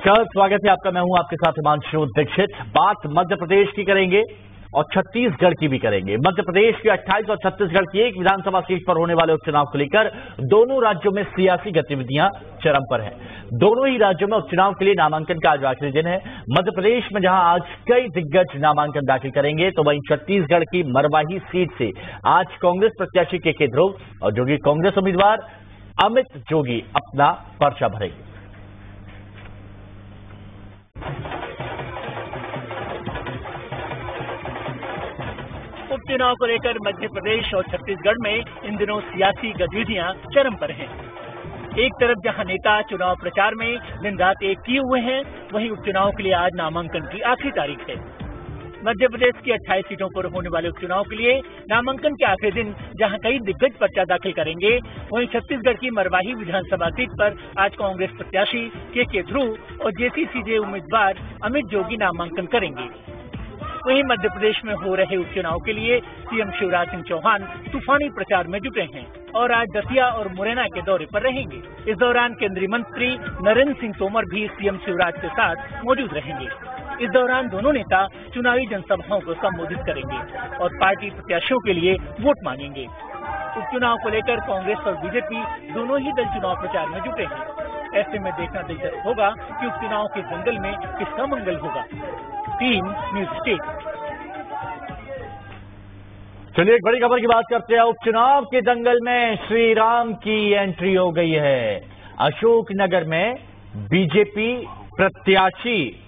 नमस्कार, स्वागत है आपका, मैं हूँ आपके साथ हिमांशु दीक्षित। बात मध्य प्रदेश की करेंगे और छत्तीसगढ़ की भी करेंगे। मध्य प्रदेश की 28 और छत्तीसगढ़ की एक विधानसभा सीट पर होने वाले उपचुनाव को लेकर दोनों राज्यों में सियासी गतिविधियाँ चरम पर हैं। दोनों ही राज्यों में उपचुनाव के लिए नामांकन का आज आखिरी दिन है। मध्य प्रदेश में जहाँ आज कई दिग्गज नामांकन दाखिल करेंगे तो वहीं छत्तीसगढ़ की मरवाही सीट से आज कांग्रेस प्रत्याशी के के ध्रुव और जोगी कांग्रेस उम्मीदवार अमित जोगी अपना पर्चा भरेंगे। उपचुनाव को लेकर मध्य प्रदेश और छत्तीसगढ़ में इन दिनों सियासी गतिविधियाँ चरम पर हैं। एक तरफ़ जहाँ नेता चुनाव प्रचार में दिन रात एक किए हुए हैं, वहीं उपचुनाव के लिए आज नामांकन की आखिरी तारीख है। मध्य प्रदेश की 28 सीटों पर होने वाले उपचुनाव के लिए नामांकन के आखिरी दिन जहाँ कई दिग्गज पर्चा दाखिल करेंगे, वहीं छत्तीसगढ़ की मरवाही विधानसभा सीट पर आज कांग्रेस प्रत्याशी के के ध्रुव और जेसीसीजे उम्मीदवार अमित जोगी नामांकन करेंगे। वहीं मध्य प्रदेश में हो रहे उपचुनाव के लिए सीएम शिवराज सिंह चौहान तूफानी प्रचार में जुटे हैं और आज दतिया और मुरैना के दौरे पर रहेंगे। इस दौरान केंद्रीय मंत्री नरेंद्र सिंह तोमर भी सीएम शिवराज के साथ मौजूद रहेंगे। इस दौरान दोनों नेता चुनावी जनसभाओं को संबोधित करेंगे और पार्टी प्रत्याशियों के लिए वोट मांगेंगे। उपचुनाव को लेकर कांग्रेस और बीजेपी दोनों ही दल चुनाव प्रचार में जुटे हैं। ऐसे में देखना दिलचस्प होगा कि उपचुनाव के जंगल में किसका मंगल होगा। Team news state. चलिए, एक बड़ी खबर की बात करते हैं। उपचुनाव के दंगल में श्री राम की एंट्री हो गई है। अशोकनगर में बीजेपी प्रत्याशी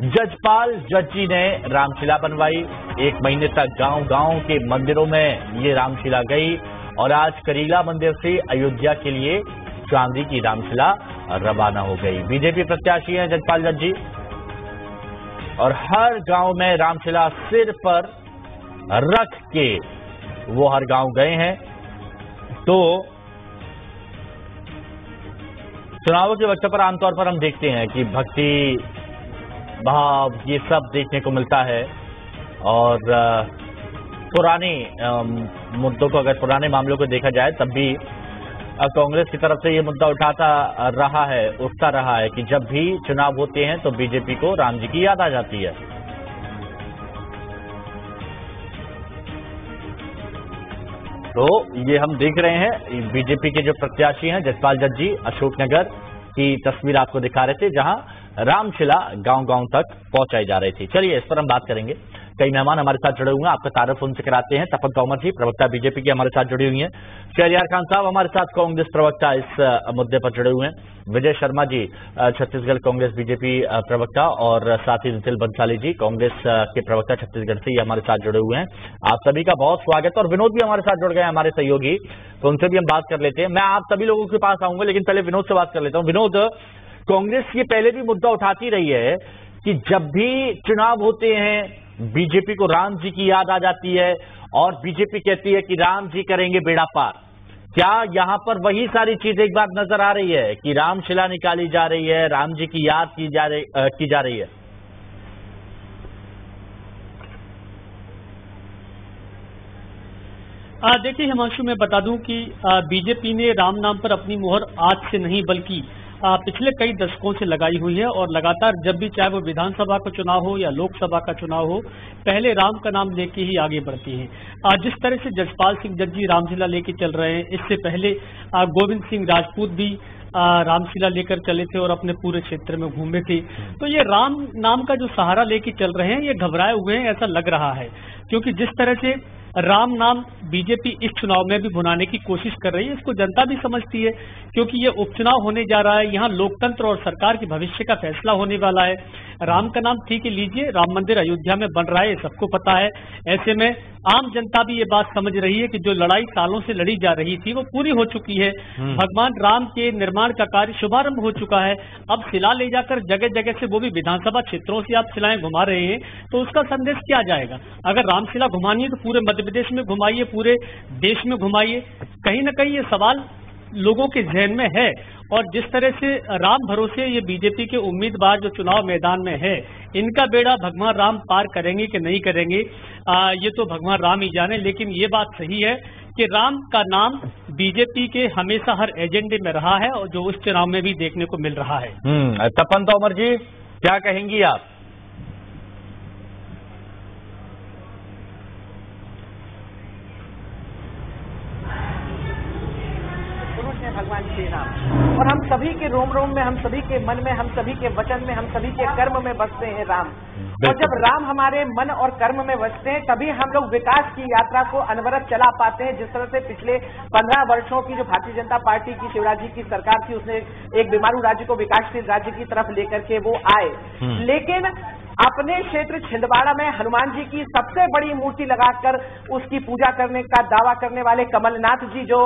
जजपाल जज्जी ने रामशिला बनवाई। एक महीने तक गाँव गाँव के मंदिरों में ये रामशिला गई और आज करीला मंदिर से अयोध्या के लिए चांदी की रामशिला रवाना हो गई। बीजेपी प्रत्याशी हैं जजपाल जज्जी और हर गाँव में रामशिला सिर पर रख के वो हर गाँव गए हैं। तो चुनावों के वक्त पर आमतौर पर हम देखते हैं कि भक्ति, भाव, ये सब देखने को मिलता है। और पुराने मुद्दों को अगर पुराने मामलों को देखा जाए, तब भी कांग्रेस की तरफ़ से ये मुद्दा उठाता रहा है, उठता रहा है कि जब भी चुनाव होते हैं तो बीजेपी को राम जी की याद आ जाती है। तो ये हम देख रहे हैं बीजेपी के जो प्रत्याशी हैं, जसपाल जज्जी अशोकनगर की तस्वीर आपको दिखा रहे थे, जहाँ रामशिला गाँव गाँव तक पहुंचाई जा रही थी। चलिए, इस पर हम बात करेंगे। कई मेहमान हमारे साथ जुड़े हुए हैं। आपका तारफ उनसे कराते हैं। तपक तोमर जी प्रवक्ता बीजेपी की हमारे साथ जुड़ी हुई हैं। शहरियार खान साहब, हमारे साथ कांग्रेस प्रवक्ता इस मुद्दे पर जुड़े हुए हैं। विजय शर्मा जी छत्तीसगढ़ कांग्रेस बीजेपी प्रवक्ता और साथ ही नितिल बंसाली जी, कांग्रेस के प्रवक्ता छत्तीसगढ़ से ही हमारे साथ जुड़े हुए हैं। आप सभी का बहुत स्वागत और विनोद भी हमारे साथ जुड़ गए हमारे सहयोगी। तो उनसे भी हम बात कर लेते हैं। मैं आप सभी लोगों के पास आऊँगा, लेकिन पहले विनोद से बात कर लेता हूँ। विनोद, कांग्रेस ये पहले भी मुद्दा उठाती रही है कि जब भी चुनाव होते हैं बीजेपी को राम जी की याद आ जाती है और बीजेपी कहती है कि राम जी करेंगे बेड़ा पार। क्या यहाँ पर वही सारी चीज़ एक बार नज़र आ रही है कि रामशिला निकाली जा रही है राम जी की याद की जा रही आ, की जा रही है? देखिए हिमांशु मैं बता दूँ कि बीजेपी ने राम नाम पर अपनी मोहर आज से नहीं बल्कि पिछले कई दशकों से लगाई हुई है और लगातार जब भी चाहे वो विधानसभा का चुनाव हो या लोकसभा का चुनाव हो, पहले राम का नाम लेके ही आगे बढ़ती है। जिस तरह से जसपाल सिंह जज्जी रामशिला लेके चल रहे हैं, इससे पहले गोविंद सिंह राजपूत भी रामशिला लेकर चले थे और अपने पूरे क्षेत्र में घूमे थे। तो ये राम नाम का जो सहारा लेके चल रहे हैं, ये घबराए हुए हैं, ऐसा लग रहा है। क्योंकि जिस तरह से राम नाम बीजेपी इस चुनाव में भी भुनाने की कोशिश कर रही है। इसको जनता भी समझती है, क्योंकि ये उपचुनाव होने जा रहा है। यहाँ लोकतंत्र और सरकार के भविष्य का फैसला होने वाला है। राम का नाम ठीक है लीजिए, राम मंदिर अयोध्या में बन रहा है सबको पता है। ऐसे में आम जनता भी ये बात समझ रही है कि जो लड़ाई सालों से लड़ी जा रही थी वो पूरी हो चुकी है। हम्म। भगवान राम के निर्माण का कार्य शुभारंभ हो चुका है। अब शिला ले जाकर जगह जगह से वो भी विधानसभा क्षेत्रों से आप शिलाएँ घुमा रहे हैं तो उसका संदेश क्या जाएगा? अगर रामशिला घुमानी है तो पूरे मध्य प्रदेश में घुमाइए पूरे देश में घुमाइए। कहीं ना कहीं ये सवाल लोगों के जहन में है। और जिस तरह से राम भरोसे ये बीजेपी के उम्मीदवार जो चुनाव मैदान में है इनका बेड़ा भगवान राम पार करेंगे कि नहीं करेंगे? आ, ये तो भगवान राम ही जाने लेकिन ये बात सही है कि राम का नाम बीजेपी के हमेशा हर एजेंडे में रहा है और जो उस चुनाव में भी देखने को मिल रहा है। हम्म तपन तोमर जी क्या कहेंगी आप पुरुष है भगवान श्री राम और हम सभी के रोम रोम में हम सभी के मन में हम सभी के वचन में हम सभी के कर्म में बसते हैं राम। और जब राम हमारे मन और कर्म में बसते हैं तभी हम लोग विकास की यात्रा को अनवरत चला पाते हैं। जिस तरह से पिछले पंद्रह वर्षों की जो भारतीय जनता पार्टी की शिवराज जी की सरकार थी उसने एक बीमारू राज्य को विकासशील राज्य की तरफ़ लेकर के वो आए। लेकिन अपने क्षेत्र छिंदवाड़ा में हनुमान जी की सबसे बड़ी मूर्ति लगाकर उसकी पूजा करने का दावा करने वाले कमलनाथ जी जो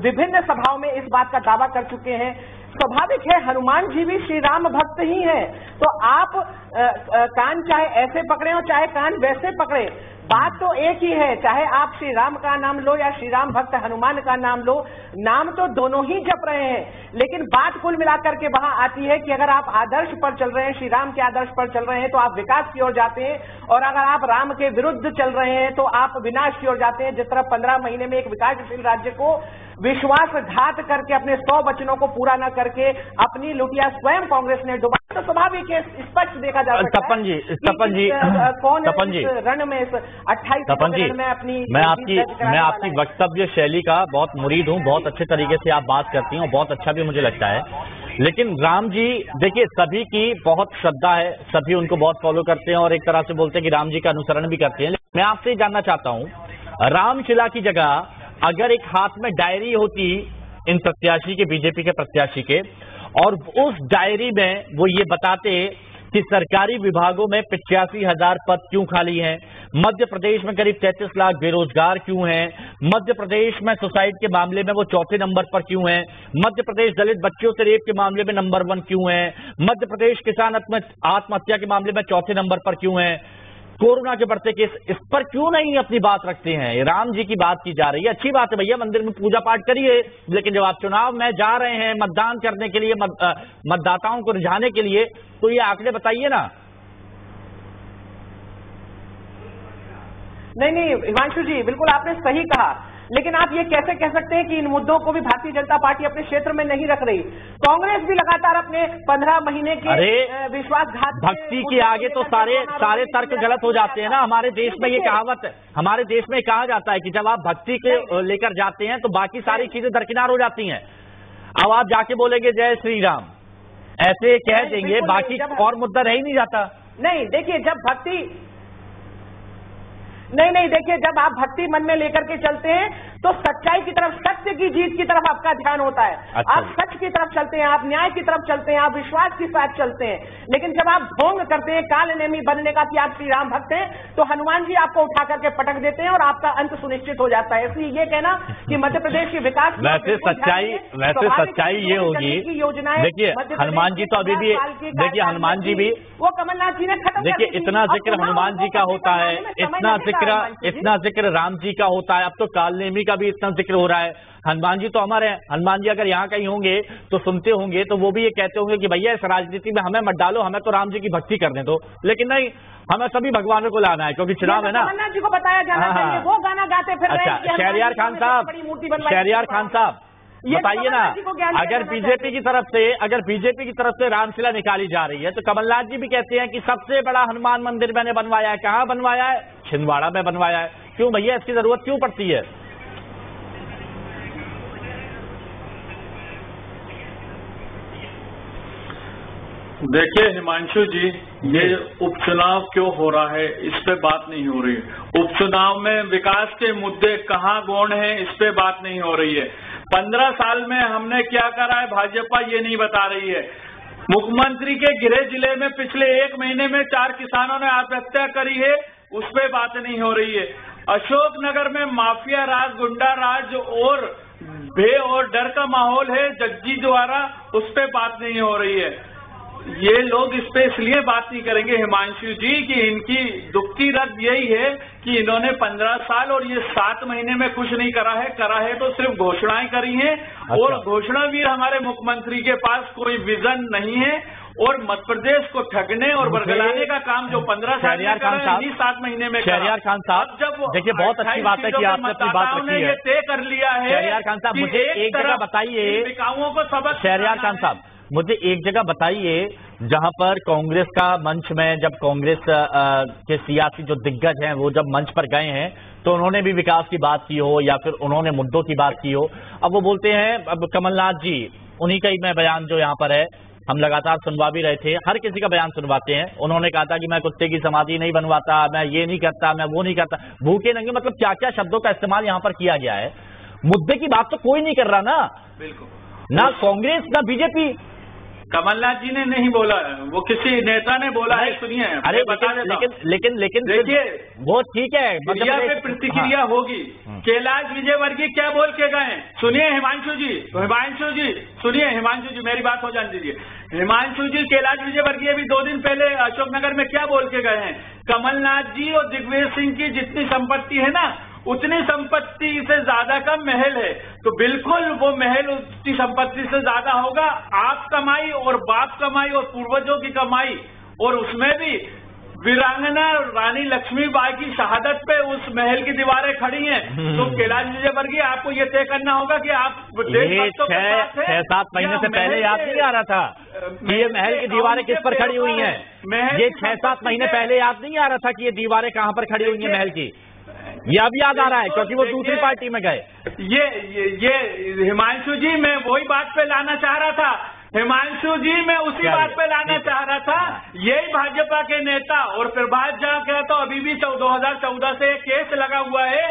विभिन्न सभाओं में इस बात का दावा कर चुके हैं। स्वाभाविक है हनुमान जी भी श्री राम भक्त ही हैं। तो आप आ, आ, कान चाहे ऐसे पकड़े हो चाहे कान वैसे पकड़े बात तो एक ही है, चाहे आप श्री राम का नाम लो या श्री राम भक्त हनुमान का नाम लो, नाम तो दोनों ही जप रहे हैं। लेकिन बात कुल मिलाकर के वहाँ आती है कि अगर आप आदर्श पर चल रहे हैं, श्री राम के आदर्श पर चल रहे हैं तो आप विकास की ओर जाते हैं, और अगर आप राम के विरुद्ध चल रहे हैं तो आप विनाश की ओर जाते हैं। जिस तरह पंद्रह महीने में एक विकासशील राज्य को विश्वासघात करके, अपने सौ वचनों को पूरा न करके, अपनी लुटिया स्वयं कांग्रेस ने डुबा तो स्वाभाविक है स्पष्ट देखा जा सकता तपन जी, तपन जी, कौन तपन जी। रण में इस अट्ठाईस तपन जी में अपनी मैं आपकी मैं आपकी वक्तव्य शैली का बहुत मुरीद हूँ बहुत अच्छे तरीके से आप बात करती हूँ बहुत अच्छा भी मुझे लगता है। लेकिन राम जी देखिए सभी की बहुत श्रद्धा है सभी उनको बहुत फॉलो करते हैं और एक तरह से बोलते हैं कि राम जी का अनुसरण भी करते हैं। मैं आपसे जानना चाहता हूँ रामशिला की जगह अगर एक हाथ में डायरी होती इन प्रत्याशी के बीजेपी के प्रत्याशी के और उस डायरी में वो ये बताते कि सरकारी विभागों में पिचासी हज़ार पद क्यों खाली हैं? मध्य प्रदेश में करीब तैंतीस लाख बेरोजगार क्यों हैं? मध्य प्रदेश में सुसाइड के मामले में वो चौथे नंबर पर क्यों हैं? मध्य प्रदेश दलित बच्चों से रेप के मामले में नंबर वन क्यों है? मध्य प्रदेश किसान आत्महत्या के मामले में चौथे नंबर पर क्यों है? कोरोना के बढ़ते केस, इस पर क्यों नहीं अपनी बात रखते हैं? राम जी की बात की जा रही है। अच्छी बात है भैया, मंदिर में पूजा पाठ करिए, लेकिन जब आप चुनाव में जा रहे हैं मतदान करने के लिए मतदाताओं को रिझाने के लिए तो ये आंकड़े बताइए ना। नहीं नहीं, हिमांशु जी, बिल्कुल आपने सही कहा। लेकिन आप ये कैसे कह सकते हैं कि इन मुद्दों को भी भारतीय जनता पार्टी अपने क्षेत्र में नहीं रख रही? कांग्रेस भी लगातार अपने पंद्रह महीने के अरे, विश्वासघात भक्ति के आगे तो सारे सारे तर्क गलत हो जाते हैं ना। हमारे देश में ये कहावत है हमारे देश में कहा जाता है कि जब आप भक्ति के लेकर जाते हैं तो बाकी सारी चीज़ें दरकिनार हो जाती हैं। अब आप जाके बोलेंगे जय श्री राम ऐसे कह देंगे बाकी और मुद्दा रह ही नहीं जाता। नहीं देखिए जब भक्ति नहीं नहीं देखिए जब आप भक्ति मन में लेकर के चलते हैं तो सच्चाई की तरफ़ सत्य की जीत की तरफ़ आपका ध्यान होता है। अच्छा आप सच की तरफ़ चलते हैं आप न्याय की तरफ़ चलते हैं आप विश्वास के साथ चलते हैं। लेकिन जब आप ढोंग करते हैं काल नेमी बनने का कि आप श्री राम भक्त हैं तो हनुमान जी आपको उठा करके पटक देते हैं और आपका अंत सुनिश्चित हो जाता है। इसलिए ये कहना कि मध्य प्रदेश के विकास वैसे सच्चाई वैसे सच्चाई ये होगी। की योजनाएँ देखिए हनुमान जी तो अभी भी 50 साल के देखिए हनुमान जी भी वो कमलनाथ जी ने खत्म देखिए इतना ज़िक्र हनुमान जी का होता है इतना ज़िक्र इतना ज़िक्र राम जी का होता है। अब तो कालनेमी का भी इतना ज़िक्र हो रहा है। हनुमान जी तो हमारे हैं। हनुमान जी अगर यहाँ कहीं होंगे तो सुनते होंगे तो वो भी ये कहते होंगे कि भैया इस राजनीति में हमें मत डालो हमें तो राम जी की भक्ति करने दो। लेकिन नहीं हमें सभी भगवानों को लाना है क्योंकि चुनाव है ना। हनुमान जी को बताया जाना हाँ, हाँ। चाहिए। वो गाना गाते फिर हैं अच्छा शहरियार खान साहब शहरियार खान साहब। बताइए ना अगर बीजेपी की तरफ़ से अगर बीजेपी की तरफ़ से रामशिला निकाली जा रही है तो कमलनाथ जी भी कहते हैं कि सबसे बड़ा हनुमान मंदिर मैंने बनवाया है। कहाँ बनवाया है? छिंदवाड़ा में बनवाया है। क्यों भैया इसकी ज़रूरत क्यों पड़ती है? देखिए हिमांशु जी ये उपचुनाव क्यों हो रहा है इस पे बात नहीं हो रही। है उपचुनाव में विकास के मुद्दे कहाँ गौण हैं इस पे बात नहीं हो रही है। पंद्रह साल में हमने क्या करा है? भाजपा ये नहीं बता रही है। मुख्यमंत्री के गृह ज़िले में पिछले एक महीने में चार किसानों ने आत्महत्या करी है। उस पर बात नहीं हो रही है। अशोकनगर में माफिया राज, गुंडा राज और भय और डर का माहौल है। जगजी द्वारा उस पर बात नहीं हो रही है। ये लोग इस पे इसलिए बात नहीं करेंगे हिमांशु जी कि इनकी दुखती रद यही है कि इन्होंने पंद्रह साल और ये सात महीने में कुछ नहीं करा है करा है तो सिर्फ़ घोषणाएँ करी हैं अच्छा। और घोषणा भी हमारे मुख्यमंत्री के पास कोई विजन नहीं है और मध्य प्रदेश को ठगने और बरगलाने का काम जो पंद्रह साल खान साहब- सात महीने में करा। शहरियार खान साहब, जब देखिए, बहुत अच्छी बात है कि आपने अपनी बात रखी है। ये तय कर लिया है शहरियार खान साहब, मुझे एक जगह बताइए- इन बिकाऊओं को सबक शहरियार खान साहब मुझे एक जगह बताइए जहाँ पर कांग्रेस का मंच में जब कांग्रेस के सियासी जो दिग्गज हैं वो जब मंच पर गए हैं तो उन्होंने भी विकास की बात की हो या फिर उन्होंने मुद्दों की बात की हो। अब वो बोलते हैं अब कमलनाथ जी उन्हीं का ही मैं बयान जो यहाँ पर है हम लगातार सुनवा भी रहे थे हर किसी का बयान सुनवाते हैं। उन्होंने कहा था कि मैं कुत्ते की समाधि नहीं बनवाता मैं ये नहीं करता मैं वो नहीं करता। भूखे नंगे मतलब क्या क्या शब्दों का इस्तेमाल यहाँ पर किया गया है। मुद्दे की बात तो कोई नहीं कर रहा ना। बिल्कुल। ना कांग्रेस ना बीजेपी। कमलनाथ जी ने नहीं बोला। वो किसी नेता ने बोला है सुनिए अरे बता देता लेकिन लेकिन लेकिन देखिए, वो ठीक है मीडिया पे प्रतिक्रिया हाँ। होगी। हम्म। कैलाश विजयवर्गीय क्या बोल के गए? सुनिए हिमांशु जी हिमांशु जी सुनिए हिमांशु जी मेरी बात हो जाने दीजिए। हिमांशु जी कैलाश विजयवर्गीय भी दो दिन पहले अशोकनगर में क्या बोल के गए हैं? कमलनाथ जी और दिग्विजय सिंह की जितनी संपत्ति है ना उतनी संपत्ति से ज़्यादा का महल है। तो बिल्कुल वो महल उसकी संपत्ति से ज़्यादा होगा। आप कमाई और बाप कमाई और पूर्वजों की कमाई और उसमें भी वीरांगना रानी लक्ष्मीबाई की शहादत पे उस महल की दीवारें खड़ी हैं। हम्म। तो कैलाश विजयवर्गीय आपको ये तय करना होगा कि आप छह सात महीने से पहले याद नहीं आ रहा था कि ये महल की दीवारें किस पर खड़ी हुई हैं। ये छह सात महीने पहले याद नहीं आ रहा था कि ये दीवारें कहाँ पर खड़ी हुई हैं महल की। ये अब याद आ रहा है क्योंकि वो दूसरी पार्टी में गए। ये ये, ये हिमांशु जी मैं वही बात पे लाना चाह रहा था। हिमांशु जी मैं उसी बात पे लाना चाह रहा था। यही भाजपा के नेता और फिर बाद जाकर तो अभी भी दो हज़ार चौदह से केस लगा हुआ है।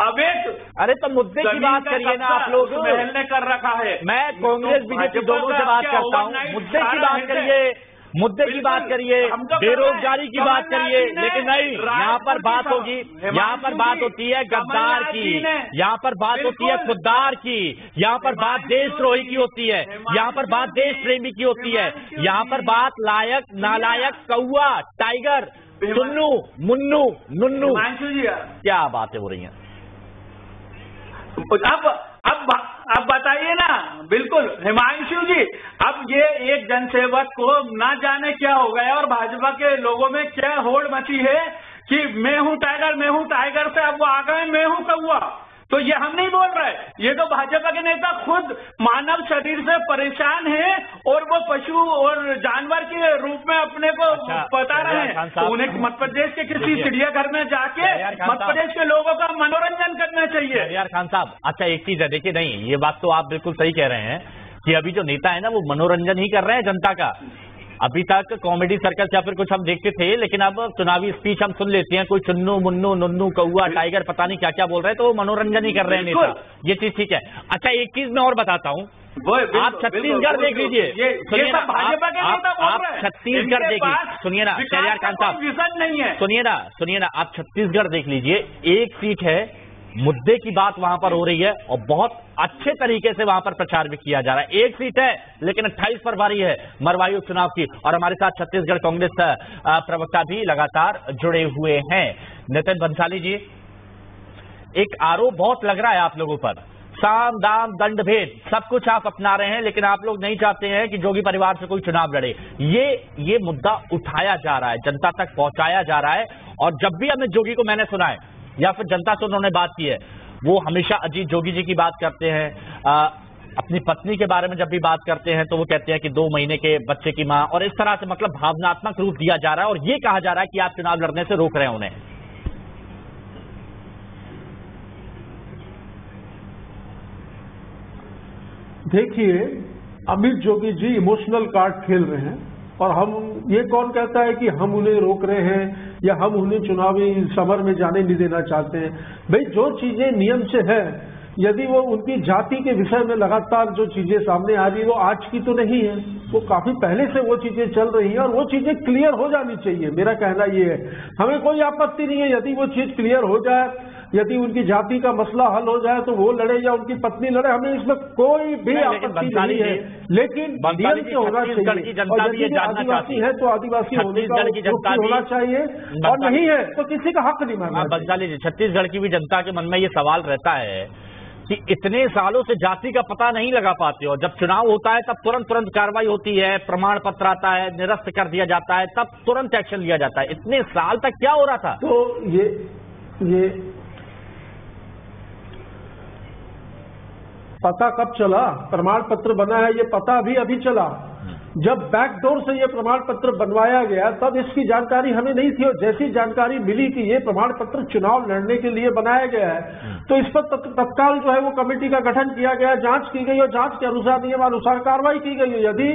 अब एक अरे तो मुद्दे की बात करिए ना आप लोग। महल ने कर रखा है। मैं कांग्रेस तो बीजेपी दोनों से बात करता हूँ। मुद्दे की बात करिए। मुद्दे की बात करिए तो बेरोजगारी की बात करिए लेकिन नहीं यहाँ पर बात होगी यहाँ पर बात होती है गद्दार की यहाँ पर बात होती है। खुददार की यहाँ पर बात देशद्रोही की होती है यहाँ पर बात देश प्रेमी की होती है यहाँ पर बात लायक नालायक कौआ टाइगर सुन्नू मुन्नू नुन्नू। क्या बातें हो रही हैं? अब अब अब बताइए ना, बिल्कुल, हिमांशु जी, अब ये एक जनसेवक को ना जाने क्या हो गया और भाजपा के लोगों में क्या होड़ मची है कि मैं हूँ टाइगर मैं हूँ टाइगर से अब वो आ गए, मैं हूँ कौआ तो ये हम नहीं बोल रहे। ये तो भाजपा के नेता खुद मानव शरीर से परेशान हैं और वो पशु और जानवर के रूप में अपने को अच्छा, बता रहे हैं। तो उन्हें मध्य प्रदेश के किसी चिड़ियाघर में जाके मध्य प्रदेश के लोगों का मनोरंजन करना चाहिए। यार खान साहब अच्छा एक चीज़ है देखिए नहीं ये बात तो आप बिल्कुल सही कह रहे हैं कि अभी जो नेता है ना वो मनोरंजन ही कर रहे हैं जनता का। अभी तक कॉमेडी सर्कस या फिर कुछ हम देखते थे लेकिन अब चुनावी स्पीच हम सुन लेते हैं। कोई चुन्नू मुन्नू नुन्नू कौआ टाइगर पता नहीं क्या क्या बोल रहे हैं तो वो मनोरंजन ही कर रहे हैं नेता। ये चीज़ ठीक है। अच्छा एक चीज़ मैं और बताता हूँ। आप छत्तीसगढ़ देख लीजिए। सुनिए आप- छत्तीसगढ़ देख लीजिए सुनिए ना शहरियार खान साहब। नहीं है। सुनिए ना सुनिए ना आप छत्तीसगढ़ देख लीजिए। एक सीट है मुद्दे की बात वहाँ पर हो रही है और बहुत अच्छे तरीके से वहाँ पर प्रचार भी किया जा रहा है। एक सीट है, लेकिन 28 फरवरी है मरवाई उपचुनाव की। और हमारे साथ छत्तीसगढ़ कांग्रेस प्रवक्ता भी लगातार जुड़े हुए हैं। नितिन बंसाली जी, एक आरोप बहुत लग रहा है आप लोगों पर। साम, दाम, दंड भेद, सब कुछ आप अपना रहे हैं, लेकिन आप लोग नहीं चाहते हैं कि जोगी परिवार से कोई चुनाव लड़े। ये ये मुद्दा उठाया जा रहा है, जनता तक पहुँचाया जा रहा है। और जब भी हमने जोगी को मैंने सुना है या फिर जनता से उन्होंने बात की है। वो हमेशा अजीत जोगी जी की बात करते हैं अपनी पत्नी के बारे में जब भी बात करते हैं तो वो कहते हैं कि दो महीने के बच्चे की माँ, और इस तरह से मतलब भावनात्मक रूप दिया जा रहा है, और ये कहा जा रहा है कि आप चुनाव लड़ने से रोक रहे हैं उन्हें। देखिए, अमित जोगी जी इमोशनल कार्ड खेल रहे हैं। और हम ये कौन कहता है कि हम उन्हें रोक रहे हैं या हम उन्हें चुनावी समर में जाने नहीं देना चाहते हैं? भाई, जो चीज़ें नियम से है, यदि वो उनकी जाति के विषय में लगातार जो चीज़ें सामने आ रही वो आज की तो नहीं है। वो काफ़ी पहले से वो चीज़ें चल रही हैं और वो चीज़ें क्लियर हो जानी चाहिए। मेरा कहना ये है। हमें कोई आपत्ति नहीं है, यदि वो चीज़ क्लियर हो जाए यदि उनकी जाति का मसला हल हो जाए तो वो लड़े या उनकी पत्नी लड़े हमें इसमें कोई भी आपत्ति नहीं है। लेकिन नियम से होना चाहिए। और यदि आदिवासी है। है तो आदिवासी होने चाहिए और नहीं है तो किसी का हक नहीं मानना हाँ, बंसाली जी छत्तीसगढ़ की भी जनता के मन में ये सवाल रहता है कि इतने सालों से जाति का पता नहीं लगा पाते और जब चुनाव होता है तब तुरंत तुरंत कार्रवाई होती है प्रमाण पत्र आता है निरस्त कर दिया जाता है तब तुरंत एक्शन लिया जाता है। इतने साल तक क्या हो रहा था? तो ये ये पता कब चला? प्रमाण पत्र बना है ये पता भी अभी चला। जब बैकडोर से ये प्रमाण पत्र बनवाया गया तब इसकी जानकारी हमें नहीं थी और जैसी जानकारी मिली कि ये प्रमाण पत्र चुनाव लड़ने के लिए बनाया गया है तो इस पर तत्काल जो है वो कमेटी का गठन किया गया जाँच की गई और जाँच के अनुसार नियमानुसार कार्रवाई की गई यदि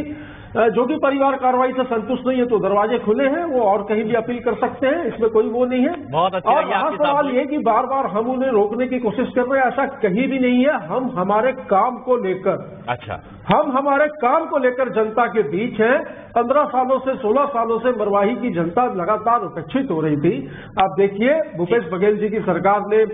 जो भी परिवार कार्रवाई से संतुष्ट नहीं है तो दरवाजे खुले हैं वो और कहीं भी अपील कर सकते हैं इसमें कोई वो नहीं है। बहुत अच्छा और वहाँ सवाल ये कि बार बार हम उन्हें रोकने की कोशिश कर रहे हैं ऐसा कहीं भी नहीं है हम हमारे काम को लेकर। अच्छा। हम हमारे काम को लेकर जनता के बीच हैं। पंद्रह सालों से सोलह सालों से मरवाही की जनता लगातार उपेक्षित हो रही थी। आप देखिए भूपेश बघेल जी की सरकार ने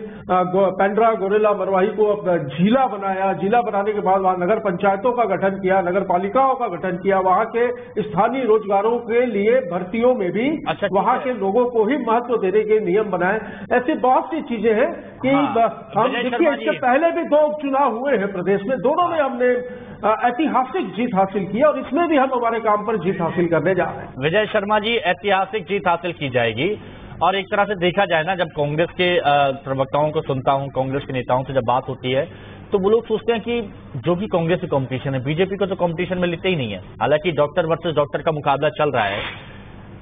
पेंड्रा गोरेला मरवाही को जिला बनाया। जिला बनाने के बाद वहाँ नगर पंचायतों का गठन किया नगर पालिकाओं का गठन किया वहाँ के स्थानीय रोजगारों के लिए भर्तियों में भी अच्छा, वहाँ के लोगों को ही महत्व देने के नियम बनाए। ऐसी बहुत सी चीज़ें हैं कि हाँ, हम देखिए इससे पहले भी दो उपचुनाव हुए हैं प्रदेश में। दोनों में हमने ऐतिहासिक जीत हासिल की और इसमें भी हम हमारे काम पर जीत हासिल करने जा रहे हैं। विजय शर्मा जी ऐतिहासिक जीत हासिल की जाएगी। और एक तरह से देखा जाए ना जब कांग्रेस के प्रवक्ताओं को सुनता हूँ कांग्रेस के नेताओं से जब बात होती है तो वो लोग सोचते हैं कि जो कि कांग्रेस की कंपटीशन है बीजेपी को तो कंपटीशन में लेते ही नहीं है। हालाँकि डॉक्टर वर्सेस डॉक्टर का मुकाबला चल रहा है।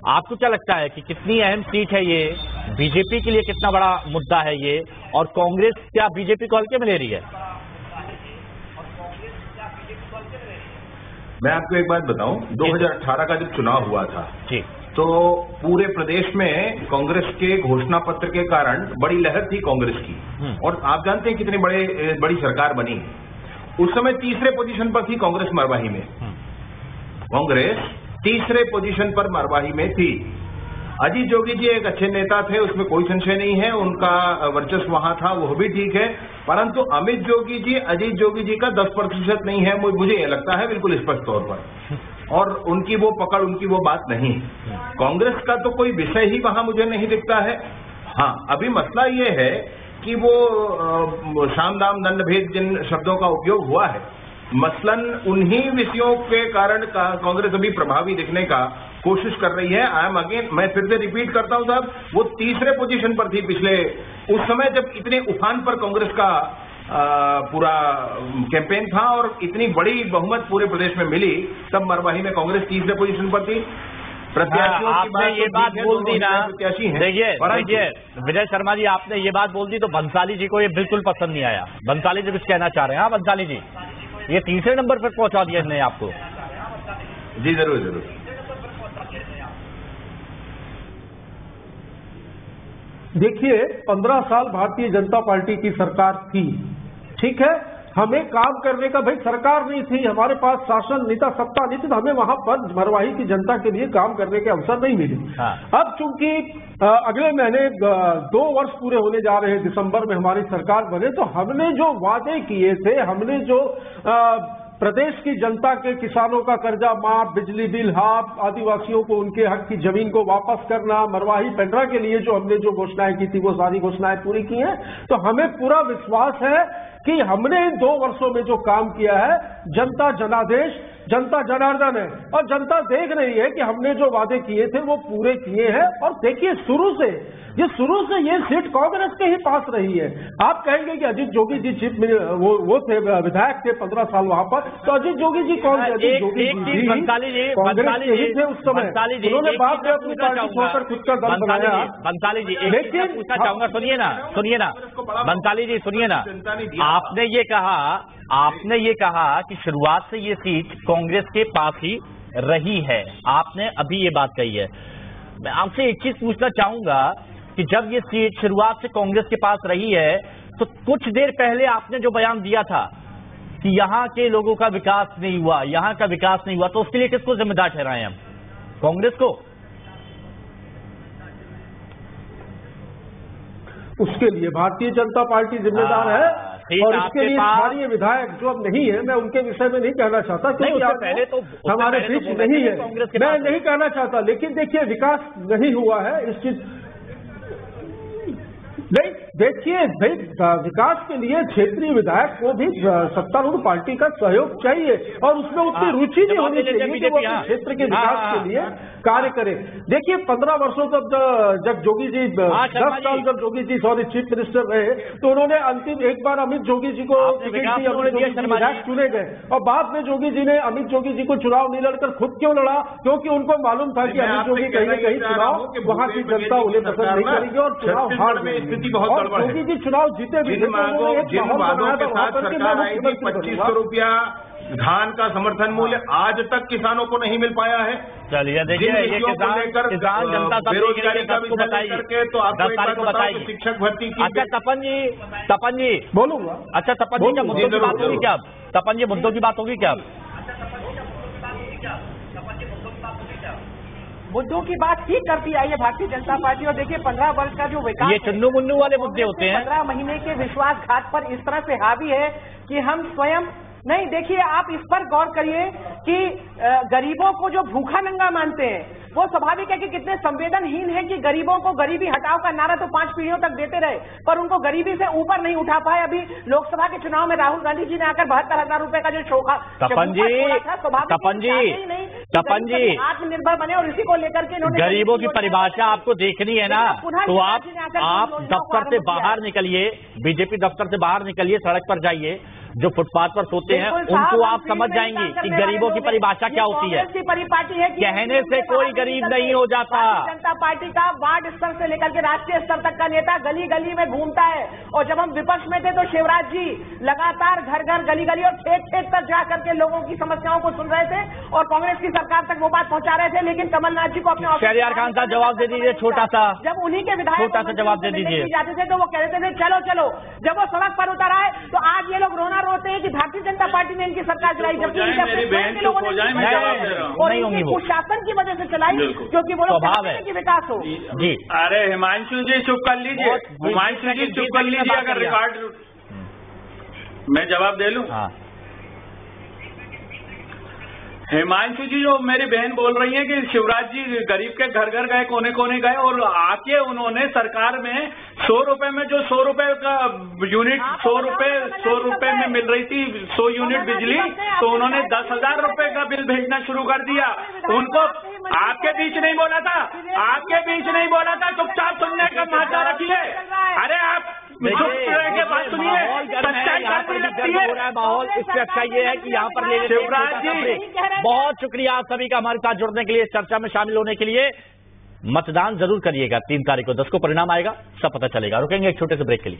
आपको क्या लगता है कि कितनी अहम सीट है ये? बीजेपी के लिए कितना बड़ा मुद्दा है ये? और कांग्रेस क्या बीजेपी को हल्के में ले रही है? मैं आपको एक बात बताऊँ। 2018 का जब चुनाव हुआ था जी। तो पूरे प्रदेश में कांग्रेस के घोषणा पत्र के कारण बड़ी लहर थी कांग्रेस की। हम्म। और आप जानते हैं कितनी बड़े बड़ी सरकार बनी उस समय तीसरे पोजीशन पर थी कांग्रेस मरवाही में। हम्म। कांग्रेस तीसरे पोजीशन पर मरवाही में थी। अजीत जोगी जी एक अच्छे नेता थे उसमें कोई संशय नहीं है उनका वर्चस्व वहाँ था वह भी ठीक है। परंतु अमित जोगी जी अजीत जोगी जी का 10 प्रतिशत नहीं है मुझे ये लगता है बिल्कुल स्पष्ट तौर पर। और उनकी वो पकड़, उनकी वो बात नहीं कांग्रेस का तो कोई विषय ही वहाँ मुझे नहीं दिखता है। हाँ अभी मसला ये है कि वो शाम दाम दंड भेद जिन शब्दों का उपयोग हुआ है, मसलन उन्हीं विषयों के कारण कांग्रेस अभी प्रभावी दिखने का कोशिश कर रही है। आई एम अगेन मैं फिर से रिपीट करता हूँ साहब, वो तीसरे पोजीशन पर थी पिछले, उस समय जब इतने उफान पर कांग्रेस का पूरा कैंपेन था और इतनी बड़ी बहुमत पूरे प्रदेश में मिली तब मरवाही में कांग्रेस तीसरे पोजीशन पर थी। प्रत्याशियों हाँ, आपने ये बात बोल दी ना। देखिए देखिए विजय शर्मा जी आपने ये बात बोल दी तो बंसाली जी को ये बिल्कुल पसंद नहीं आया। बंसाली जी कुछ कहना चाह रहे हैं। हाँ बंसाली जी ये तीसरे नंबर पर पहुँचा दिया इसने आपको। जी ज़रूर ज़रूर। देखिए पंद्रह साल भारतीय जनता पार्टी की सरकार थी। ठीक है हमें काम करने का भाई सरकार नहीं थी हमारे पास शासन नेता सत्ता नहीं थी तो हमें वहाँ पर मरवाही की जनता के लिए काम करने के अवसर नहीं मिले हाँ। अब चूँकि अगले महीने दो वर्ष पूरे होने जा रहे हैं दिसंबर में हमारी सरकार बने तो हमने जो वादे किए थे हमने जो आ, प्रदेश की जनता के किसानों का कर्जा माफ़, बिजली बिल हाफ़, आदिवासियों को उनके हक की ज़मीन को वापस करना, मरवाही पेंड्रा के लिए जो हमने जो घोषणाएँ की थी, वो सारी घोषणाएँ पूरी की हैं। तो हमें पूरा विश्वास है कि हमने इन दो वर्षों में जो काम किया है, जनता जनादेश जनता जनार्दन है और जनता देख रही है कि हमने जो वादे किए थे वो पूरे किए हैं और देखिए शुरू से ये शुरू से ये सीट कांग्रेस के ही पास रही है। आप कहेंगे कि अजीत जोगी जी चीफ वो वो थे विधायक थे पंद्रह साल वहाँ पर तो अजीत जोगी जी कौन थे? अजीत जोगी जी कांग्रेस के ही थे उस समय। उन्होंने बात में अपनी पार्टी छोड़कर खुद का दल बनाया। बंसाली जी लेकिन पूछना चाहूँगा सुनिए ना सुनिए ना। बंसाली जी सुनिए ना। आपने ये कहा आपने ये कहा कि शुरुआत से ये सीट कांग्रेस के पास ही रही है। आपने अभी ये बात कही है। मैं आपसे एक चीज़ पूछना चाहूँगा कि जब ये सीट शुरुआत से कांग्रेस के पास रही है तो कुछ देर पहले आपने जो बयान दिया था कि यहाँ के लोगों का विकास नहीं हुआ यहाँ का विकास नहीं हुआ तो उसके लिए किसको जिम्मेदार ठहराए हम? कांग्रेस को? उसके लिए भारतीय जनता पार्टी जिम्मेदार है। हाँ, और इसके लिए स्थानीय विधायक जो अब नहीं है मैं उनके विषय में नहीं कहना चाहता क्योंकि पहले तो हमारे तो बीच नहीं है। मैं नहीं कहना चाहता लेकिन देखिए विकास नहीं हुआ है इस चीज़ नहीं देखिए भाई विकास के लिए क्षेत्रीय विधायक को भी सत्तारूढ़ पार्टी का सहयोग चाहिए और उसमें उतनी हाँ, रुचि नहीं जवाब होनी चाहिए कि वो हाँ। क्षेत्र के हाँ, विकास के लिए। कार्य करे देखिए पंद्रह वर्षों तक जब जोगी जी दस साल। जब Jogi ji sorry chief minister रहे तो उन्होंने अंतिम एक बार अमित जोगी जी को। विधायक चुने गए और बाद में जोगी जी ने अमित जोगी जी को चुनाव नहीं लड़कर खुद क्यों लड़ा क्योंकि उनको मालूम था कि अमित जोगी कहीं ना कहीं चुनाव वहाँ की जनता उन्हें पसंद नहीं करेगी और चुनाव हार में स्थिति बहुत गड़बड़ है। जी चुनाव जीते भी जिन तो मांगों जिन वादों के साथ सरकार आई थी पच्चीस सौ रूपया धान का समर्थन मूल्य आज तक किसानों को नहीं मिल पाया है। चलिए देखिए ये किसान लेकर किसान जनता बेरोजगारी का विषय बताइए। तो तारीख को बताइए। शिक्षक भर्ती की अच्छा तपन जी तपन जी। बोलूँगा। अच्छा तपन जी क्या मुद्दों की बात होगी क्या तपन जी मुद्दों की बात होगी क्या मुद्दों की बात ठीक करती आई है भारतीय जनता पार्टी। और देखिए पंद्रह वर्ष का जो विकास ये चुन्नू मुन्नू वाले मुद्दे होते हैं। पंद्रह महीने के विश्वासघात पर इस तरह से हावी है कि हम स्वयं नहीं देखिए आप इस पर गौर करिए कि गरीबों को जो भूखा नंगा मानते हैं वो स्वाभाविक है कि कितने संवेदनहीन है कि गरीबों को गरीबी हटाओ का नारा तो पाँच पीढ़ियों तक देते रहे पर उनको गरीबी से ऊपर नहीं उठा पाए। अभी लोकसभा के चुनाव में राहुल गांधी जी ने आकर बहत्तर हज़ार रुपये का जो शोखा तपन जी, तपन जी, तपन जी, आत्मनिर्भर बने और इसी को लेकर के गरीबों की परिभाषा आपको देखनी है ना। तो आप दफ्तर से बाहर निकलिए बीजेपी दफ्तर से बाहर निकलिए सड़क पर जाइए। जो फुटपाथ पर सोते हैं उनको आप समझ जाएँगे कि गरीबों की परिभाषा क्या होती है? परिपाटी है कहने से कोई गरीब नहीं हो जाता। जनता पार्टी का वार्ड स्तर से लेकर के राष्ट्रीय स्तर तक का नेता गली गली में घूमता है। और जब हम विपक्ष में थे तो शिवराज जी लगातार घर घर गली गली और खेत खेत तक जा करके लोगों की समस्याओं को सुन रहे थे और कांग्रेस की सरकार तक वो बात पहुँचा रहे थे। लेकिन कमलनाथ जी को अपने शहरियार खान साहब जवाब दे दीजिए छोटा सा। जब उन्हीं के विधायक छोटा सा जवाब दे दीजिए। जाते थे तो वो कह देते थे चलो चलो जब वो सड़क पर उतर आए तो आज ये लोग रोना रोते हैं कि भारतीय जनता पार्टी ने इनकी सरकार चलाई जबकि इनका अपने के लोगों हो ने और इनकी जवाब दे रहा हूँ। और नहीं होंगी इनके वो। कुशासन की वजह से चलाई क्योंकि वो लोग की विकास हो। जी। अरे हिमांशु जी चुप कर लीजिए। हिमांशु जी चुप कर लीजिए अगर रिकॉर्ड मैं जवाब दे लूँ? हाँ। हिमांशु जी जो मेरी बहन बोल रही है कि शिवराज जी गरीब के घर घर गए कोने कोने गए और आके उन्होंने सरकार में सौ रुपए में जो सौ रुपए का यूनिट सौ बताओ, रुपए सौ रुपए में मिल रही थी सौ यूनिट बिजली तो उन्होंने दस हज़ार रुपए का बिल भेजना शुरू कर दिया। उनको आपके ही मंत्री आपके बीच नहीं बोला था आपके बीच नहीं बोला था चुपचाप सुनने का माता रखिए अरे आप माहौल इससे अच्छा ये है कि यहाँ पर ले शिवराज जी। बहुत शुक्रिया आप सभी का हमारे साथ जुड़ने के लिए इस चर्चा में शामिल होने के लिए। मतदान ज़रूर करिएगा तीन तारीख को दस को परिणाम आएगा सब पता चलेगा। रुकेंगे एक छोटे से ब्रेक के लिए।